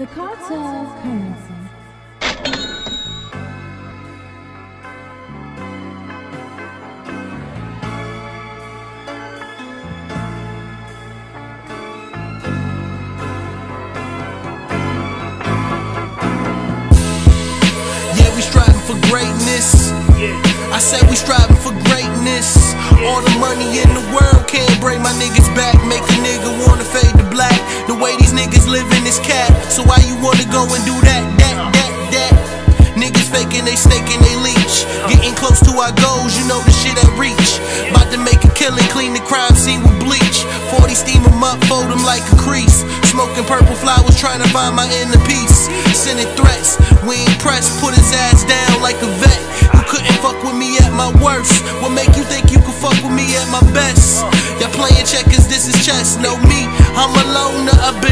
The cartel currency. Yeah, we striving for greatness. I said we striving for greatness. All the money in the world can't bring my niggas back. Make a nigga wanna fade to black. The way these niggas living is cap. So why you wanna go and do that, that, that, that? Niggas faking, they snaking, they leech. Getting close to our goals, you know the shit at reach. About to make a killing, clean the crime scene with bleach. 40 steam 'em up, fold 'em like a crease. Smoking purple flowers, trying to find my inner peace. Sending threats, we ain't pressed, put his ass down like a vet. You couldn't fuck with me at my worst. What make you think you could fuck with me at my best? Y'all playing checkers, this is chess. Know me, I'm a loner, a bit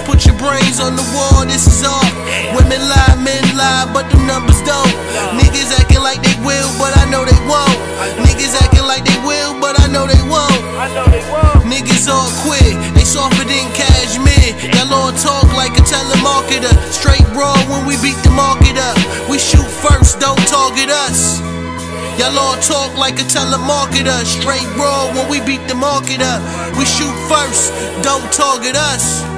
shooters put your brains on the wall. This is art. Women lie, men lie, but the numbers don't. Niggas acting like they will, but I know they won't. Niggas acting like they will, but I know they won't. Niggas all quick, they softer than cashmere. Y'all all talk like a telemarketer. Straight raw when we beat the market up. We shoot first, don't target us. Y'all all talk like a telemarketer. Straight raw when we beat the market up. We shoot first, don't target us.